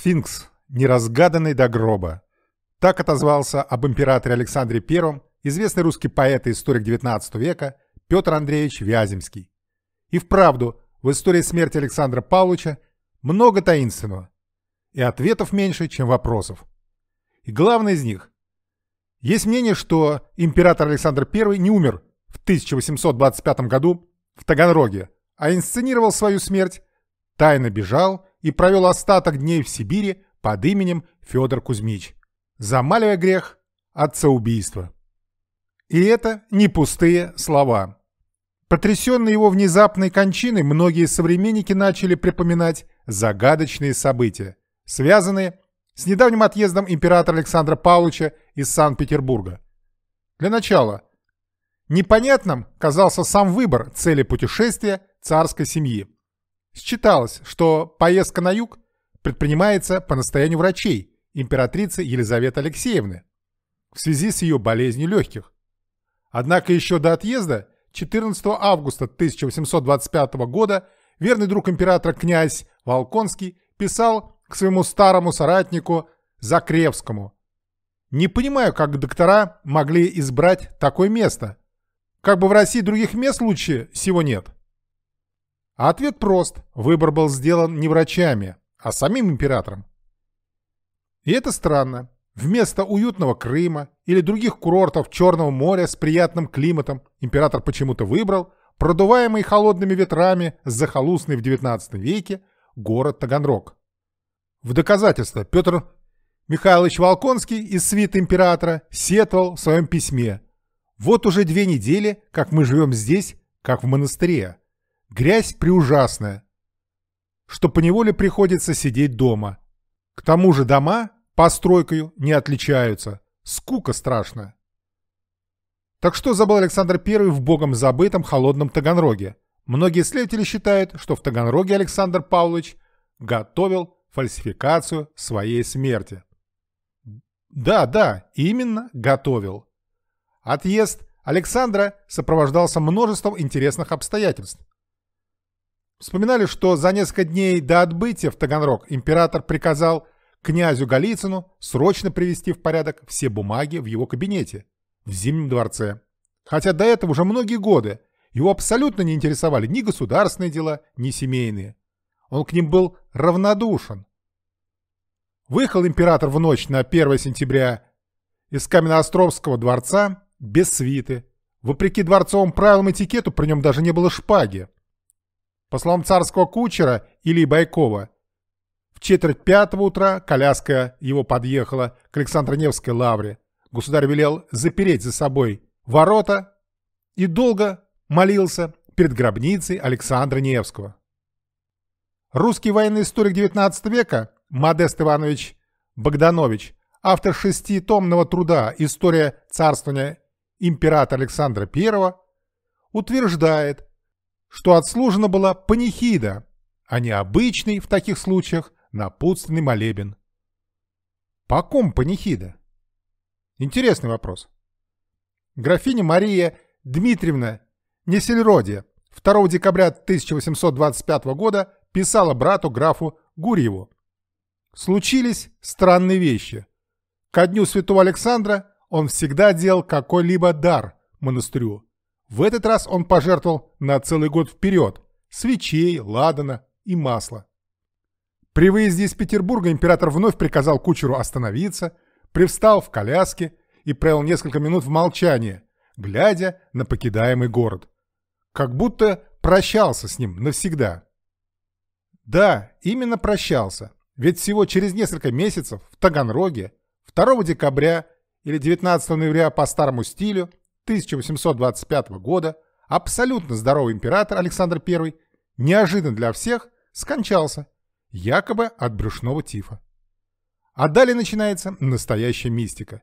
Сфинкс, неразгаданный до гроба. Так отозвался об императоре Александре I известный русский поэт и историк XIX века Петр Андреевич Вяземский. И вправду, в истории смерти Александра Павловича много таинственного, и ответов меньше, чем вопросов. И главное из них. Есть мнение, что император Александр I не умер в 1825 году в Таганроге, а инсценировал свою смерть, тайно бежал и провел остаток дней в Сибири под именем Федор Кузьмич, замаливая грех отца-убийства. И это не пустые слова. Потрясенные его внезапной кончиной, многие современники начали припоминать загадочные события, связанные с недавним отъездом императора Александра Павловича из Санкт-Петербурга. Для начала, непонятным казался сам выбор цели путешествия царской семьи. Считалось, что поездка на юг предпринимается по настоянию врачей императрицы Елизаветы Алексеевны в связи с ее болезнью легких. Однако еще до отъезда 14 августа 1825 года верный друг императора князь Волконский писал к своему старому соратнику Закревскому. «Не понимаю, как доктора могли избрать такое место. Как бы в России других мест лучше всего нет». А ответ прост. Выбор был сделан не врачами, а самим императором. И это странно. Вместо уютного Крыма или других курортов Черного моря с приятным климатом император почему-то выбрал продуваемый холодными ветрами захолустный в XIX веке город Таганрог. В доказательство Петр Михайлович Волконский из свита императора сетовал в своем письме. Вот уже две недели, как мы живем здесь, как в монастыре. Грязь приужасная, что поневоле приходится сидеть дома. К тому же дома постройкою не отличаются. Скука страшная. Так что забыл Александр I в богом забытом холодном Таганроге? Многие исследователи считают, что в Таганроге Александр Павлович готовил фальсификацию своей смерти. Да, да, именно готовил. Отъезд Александра сопровождался множеством интересных обстоятельств. Вспоминали, что за несколько дней до отбытия в Таганрог император приказал князю Голицыну срочно привести в порядок все бумаги в его кабинете в Зимнем дворце. Хотя до этого уже многие годы его абсолютно не интересовали ни государственные дела, ни семейные. Он к ним был равнодушен. Выехал император в ночь на 1 сентября из Каменноостровского дворца без свиты. Вопреки дворцовым правилам этикету при нем даже не было шпаги. По словам царского кучера Ильи Байкова, в четверть пятого утра коляска его подъехала к Александро-Невской лавре. Государь велел запереть за собой ворота и долго молился перед гробницей Александра Невского. Русский военный историк XIX века Модест Иванович Богданович, автор шеститомного труда «История царствования императора Александра I», утверждает, что отслужена была панихида, а не обычный в таких случаях напутственный молебен. По ком панихида? Интересный вопрос. Графиня Мария Дмитриевна Несельроде 2 декабря 1825 года писала брату графу Гурьеву. Случились странные вещи. Ко дню святого Александра он всегда делал какой-либо дар монастырю. В этот раз он пожертвовал на целый год вперед свечей, ладана и масла. При выезде из Петербурга император вновь приказал кучеру остановиться, привстал в коляске и провел несколько минут в молчании, глядя на покидаемый город. Как будто прощался с ним навсегда. Да, именно прощался, ведь всего через несколько месяцев в Таганроге 2 декабря или 19 ноября по старому стилю 1825 года абсолютно здоровый император Александр I неожиданно для всех скончался, якобы от брюшного тифа. А далее начинается настоящая мистика.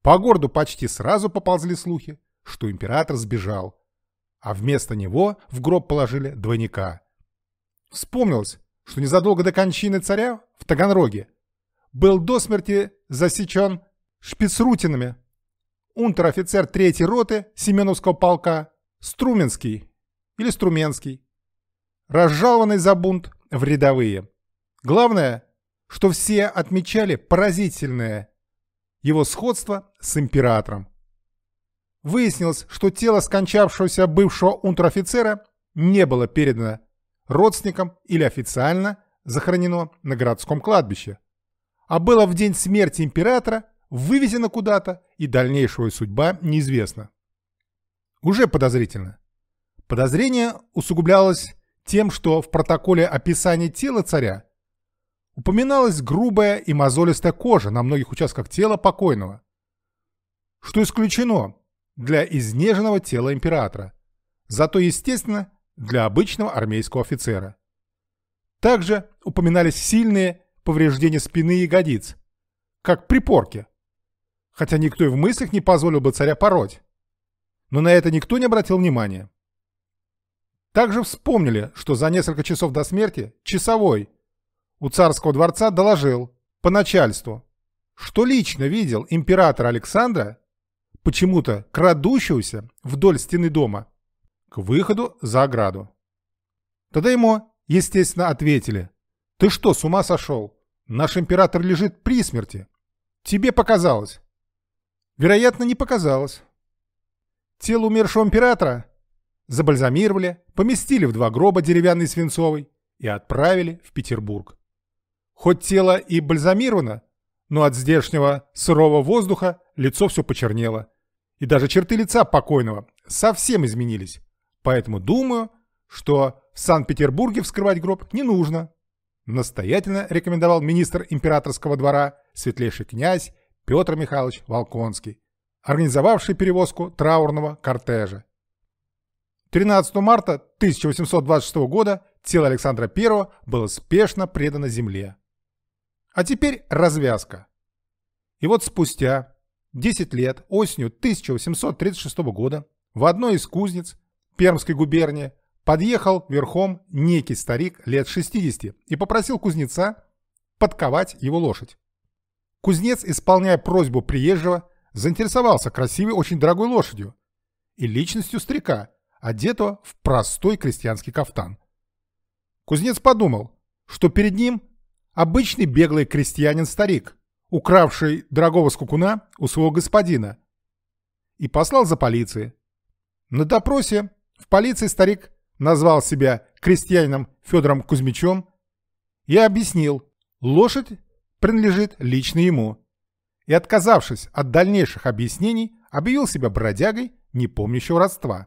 По городу почти сразу поползли слухи, что император сбежал, а вместо него в гроб положили двойника. Вспомнилось, что незадолго до кончины царя в Таганроге был до смерти засечен шпицрутинами унтер-офицер третьей роты Семеновского полка Струменский или Струменский, разжалованный за бунт в рядовые. Главное, что все отмечали поразительное его сходство с императором. Выяснилось, что тело скончавшегося бывшего унтер-офицера не было передано родственникам или официально захоронено на городском кладбище, а было в день смерти императора вывезено куда-то и дальнейшая судьба неизвестна. Уже подозрительно. Подозрение усугублялось тем, что в протоколе описания тела царя упоминалась грубая и мозолистая кожа на многих участках тела покойного, что исключено для изнеженного тела императора, зато, естественно, для обычного армейского офицера. Также упоминались сильные повреждения спины и ягодиц, как при порке, хотя никто и в мыслях не позволил бы царя пороть. Но на это никто не обратил внимания. Также вспомнили, что за несколько часов до смерти часовой у царского дворца доложил по начальству, что лично видел императора Александра, почему-то крадущегося вдоль стены дома, к выходу за ограду. Тогда ему, естественно, ответили, «Ты что, с ума сошел? Наш император лежит при смерти. Тебе показалось». Вероятно, не показалось. Тело умершего императора забальзамировали, поместили в два гроба деревянный свинцовый и отправили в Петербург. Хоть тело и бальзамировано, но от здешнего сырого воздуха лицо все почернело. И даже черты лица покойного совсем изменились. Поэтому думаю, что в Санкт-Петербурге вскрывать гроб не нужно. Настоятельно рекомендовал министр императорского двора, светлейший князь Петр Михайлович Волконский, организовавший перевозку траурного кортежа. 13 марта 1826 года тело Александра I было спешно предано земле. А теперь развязка. И вот спустя 10 лет, осенью 1836 года, в одной из кузнец Пермской губернии подъехал верхом некий старик лет 60 и попросил кузнеца подковать его лошадь. Кузнец, исполняя просьбу приезжего, заинтересовался красивой, очень дорогой лошадью и личностью старика, одетого в простой крестьянский кафтан. Кузнец подумал, что перед ним обычный беглый крестьянин-старик, укравший дорогого скукуна у своего господина, и послал за полицией. На допросе в полиции старик назвал себя крестьянином Федором Кузьмичем и объяснил, лошадь принадлежит лично ему. И, отказавшись от дальнейших объяснений, объявил себя бродягой, не помнящего родства.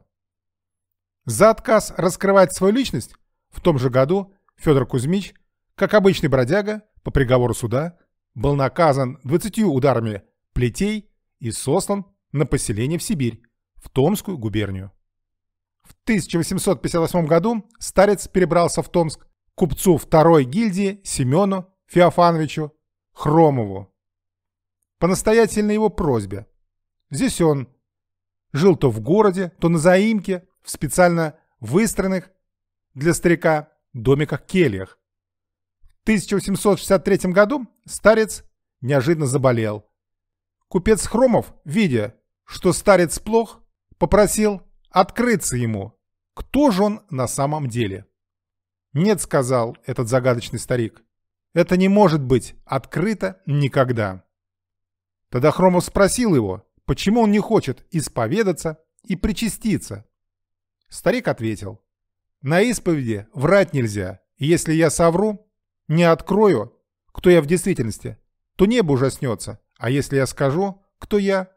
За отказ раскрывать свою личность в том же году Федор Кузьмич, как обычный бродяга, по приговору суда, был наказан 20 ударами плетей и сослан на поселение в Сибирь, в Томскую губернию. В 1858 году старец перебрался в Томск купцу второй гильдии Семену Феофановичу Хромову. По настоятельной его просьбе. Здесь он жил то в городе, то на заимке, в специально выстроенных для старика домиках-кельях. В 1863 году старец неожиданно заболел. Купец Хромов, видя, что старец плох, попросил открыться ему, кто же он на самом деле. «Нет», — сказал этот загадочный старик, — «это не может быть открыто никогда». Тогда Хромов спросил его, почему он не хочет исповедаться и причаститься. Старик ответил, «На исповеди врать нельзя, и если я совру, не открою, кто я в действительности, то небо ужаснется, а если я скажу, кто я,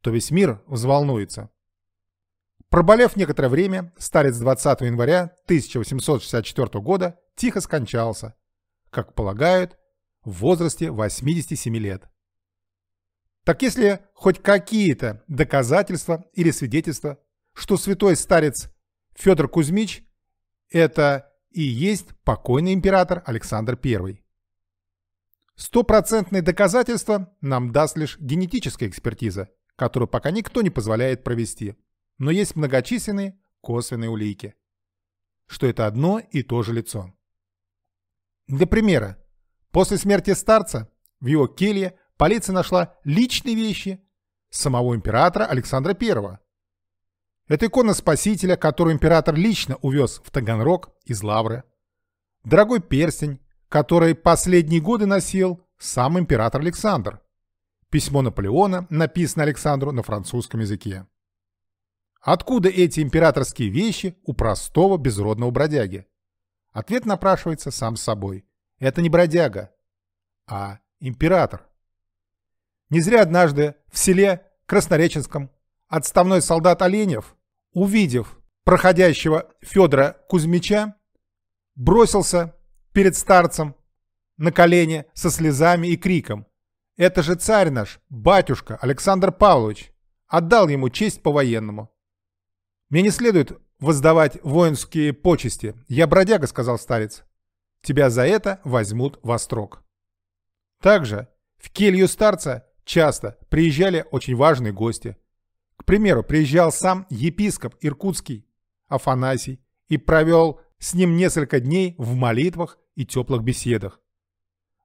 то весь мир взволнуется». Проболев некоторое время, старец 20 января 1864 года тихо скончался, как полагают, в возрасте 87 лет. Так если хоть какие-то доказательства или свидетельства, что святой старец Федор Кузьмич – это и есть покойный император Александр I. Стопроцентные доказательства нам даст лишь генетическая экспертиза, которую пока никто не позволяет провести – но есть многочисленные косвенные улики, что это одно и то же лицо. Для примера, после смерти старца в его келье полиция нашла личные вещи самого императора Александра I. Это икона Спасителя, которую император лично увез в Таганрог из Лавры, дорогой перстень, который последние годы носил сам император Александр. Письмо Наполеона написано Александру на французском языке. Откуда эти императорские вещи у простого безродного бродяги? Ответ напрашивается сам собой. Это не бродяга, а император. Не зря однажды в селе Краснореченском отставной солдат Оленев, увидев проходящего Федора Кузьмича, бросился перед старцем на колени со слезами и криком. «Это же царь наш, батюшка Александр Павлович! Отдал ему честь по-военному!» «Мне не следует воздавать воинские почести. Я бродяга», — сказал старец. «Тебя за это возьмут во строк». Также в келью старца часто приезжали очень важные гости. К примеру, приезжал сам епископ Иркутский Афанасий и провел с ним несколько дней в молитвах и теплых беседах.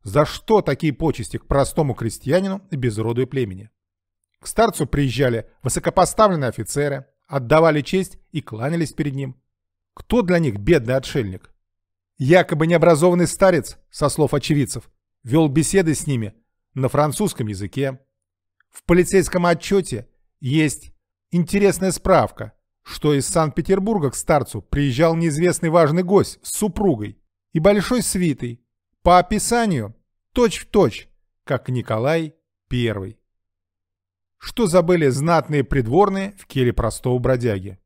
За что такие почести к простому крестьянину без роду и племени? К старцу приезжали высокопоставленные офицеры, отдавали честь и кланялись перед ним. Кто для них бедный отшельник? Якобы необразованный старец, со слов очевидцев, вел беседы с ними на французском языке. В полицейском отчете есть интересная справка, что из Санкт-Петербурга к старцу приезжал неизвестный важный гость с супругой и большой свитой, по описанию точь-в-точь, точь, как Николай I. Что забыли знатные придворные в келе простого бродяги?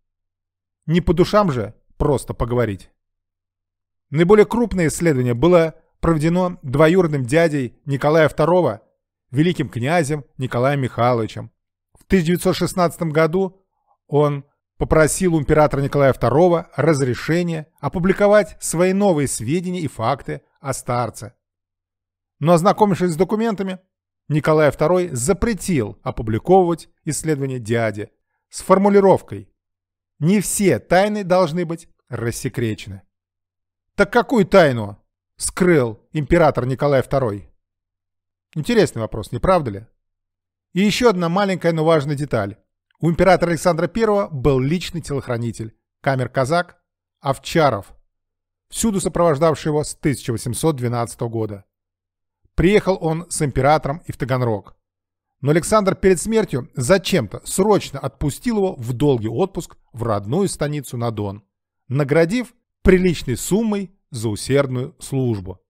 Не по душам же просто поговорить. Наиболее крупное исследование было проведено двоюродным дядей Николая II, великим князем Николаем Михайловичем. В 1916 году он попросил у императора Николая II разрешения опубликовать свои новые сведения и факты о старце. Но ознакомившись с документами, Николай II запретил опубликовывать исследования дяди с формулировкой «Не все тайны должны быть рассекречены». Так какую тайну скрыл император Николай II? Интересный вопрос, не правда ли? И еще одна маленькая, но важная деталь. У императора Александра I был личный телохранитель, камер-казак Овчаров, всюду сопровождавший его с 1812 года. Приехал он с императором и в Таганрог. Но Александр перед смертью зачем-то срочно отпустил его в долгий отпуск в родную станицу на Дон, наградив приличной суммой за усердную службу.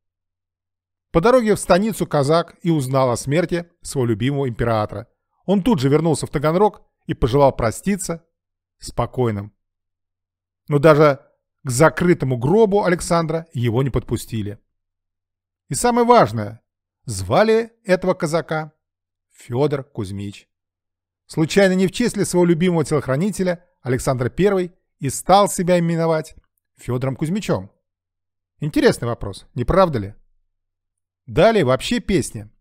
По дороге в станицу казак и узнал о смерти своего любимого императора. Он тут же вернулся в Таганрог и пожелал проститься спокойным. Но даже к закрытому гробу Александра его не подпустили. И самое важное, звали этого казака Федор Кузьмич. Случайно не в честь ли своего любимого телохранителя Александра I и стал себя именовать Федором Кузьмичом? Интересный вопрос, не правда ли? Далее вообще песня.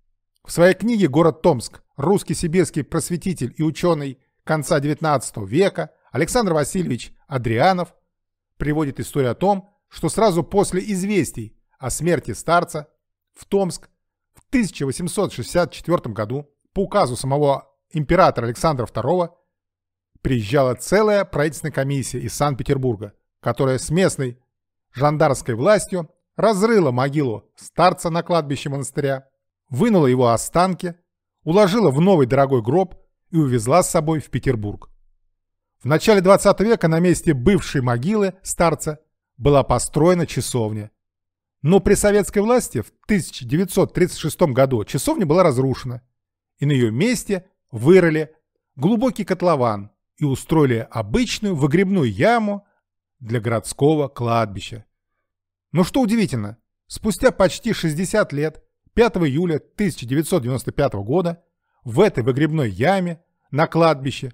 В своей книге «Город Томск» русский сибирский просветитель и ученый конца XIX века Александр Васильевич Адрианов приводит историю о том, что сразу после известий о смерти старца в Томск в 1864 году по указу самого императора Александра II приезжала целая правительственная комиссия из Санкт-Петербурга, которая с местной жандарской властью разрыла могилу старца на кладбище монастыря, вынула его останки, уложила в новый дорогой гроб и увезла с собой в Петербург. В начале 20 века на месте бывшей могилы старца была построена часовня. Но при советской власти в 1936 году часовня была разрушена, и на ее месте вырыли глубокий котлован и устроили обычную выгребную яму для городского кладбища. Но что удивительно, спустя почти 60 лет, 5 июля 1995 года, в этой выгребной яме на кладбище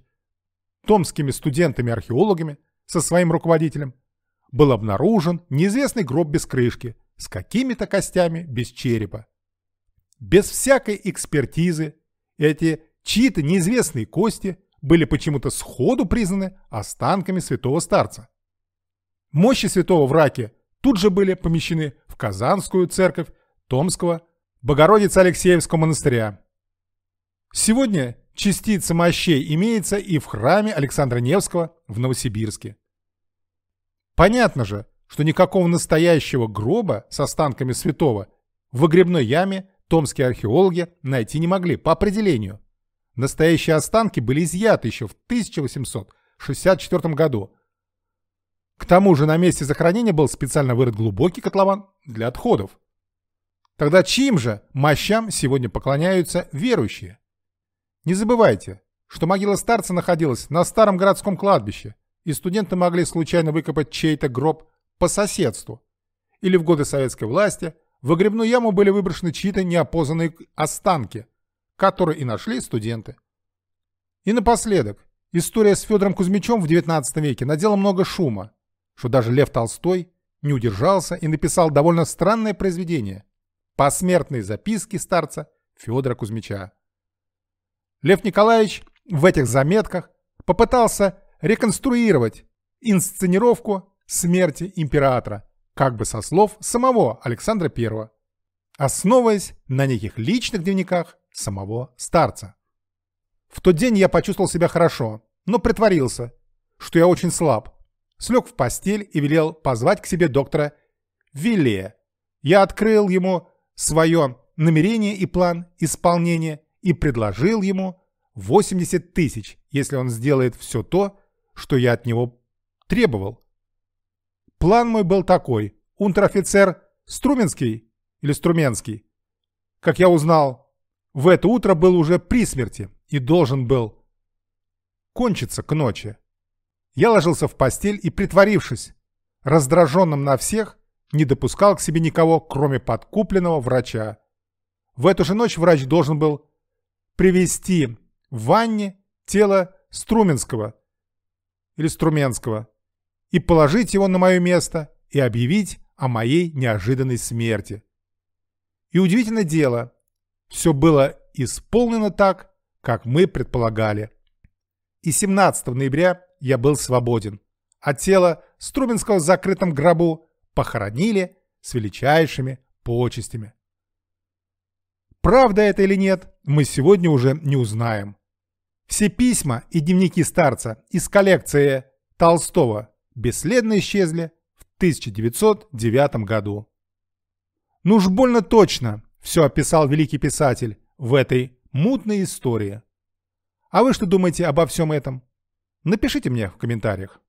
томскими студентами-археологами со своим руководителем был обнаружен неизвестный гроб без крышки с какими-то костями без черепа. Без всякой экспертизы эти чьи-то неизвестные кости были почему-то сходу признаны останками святого старца. Мощи святого в раке тут же были помещены в Казанскую церковь Томского Богородицы Алексеевского монастыря, Сегодня частица мощей имеется и в храме Александра Невского в Новосибирске. Понятно же, что никакого настоящего гроба с останками святого в выгребной яме томские археологи найти не могли по определению. Настоящие останки были изъяты еще в 1864 году. К тому же на месте захоронения был специально вырыт глубокий котлован для отходов. Тогда чьим же мощам сегодня поклоняются верующие? Не забывайте, что могила старца находилась на старом городском кладбище, и студенты могли случайно выкопать чей-то гроб по соседству. Или в годы советской власти в выгребную яму были выброшены чьи-то неопознанные останки, которые и нашли студенты. И напоследок, история с Федором Кузьмичем в XIX веке надела много шума, что даже Лев Толстой не удержался и написал довольно странное произведение «Посмертные записки старца Федора Кузьмича». Лев Николаевич в этих заметках попытался реконструировать инсценировку смерти императора, как бы со слов самого Александра I, основываясь на неких личных дневниках самого старца. В тот день я почувствовал себя хорошо, но притворился, что я очень слаб. Слег в постель и велел позвать к себе доктора Вилле. Я открыл ему свое намерение и план исполнения и предложил ему 80 тысяч, если он сделает все то, что я от него требовал. План мой был такой. Унтер-офицер Струменский или Струменский, как я узнал, в это утро был уже при смерти и должен был кончиться к ночи. Я ложился в постель и, притворившись раздраженным на всех, не допускал к себе никого, кроме подкупленного врача. В эту же ночь врач должен был привести в ванне тело Струменского или Струменского и положить его на мое место и объявить о моей неожиданной смерти. И удивительное дело, все было исполнено так, как мы предполагали. И 17 ноября я был свободен, а тело Струбинского в закрытом гробу похоронили с величайшими почестями. Правда это или нет, мы сегодня уже не узнаем. Все письма и дневники старца из коллекции Толстого бесследно исчезли в 1909 году. Ну уж больно точно все описал великий писатель в этой мутной истории. А вы что думаете обо всем этом? Напишите мне в комментариях.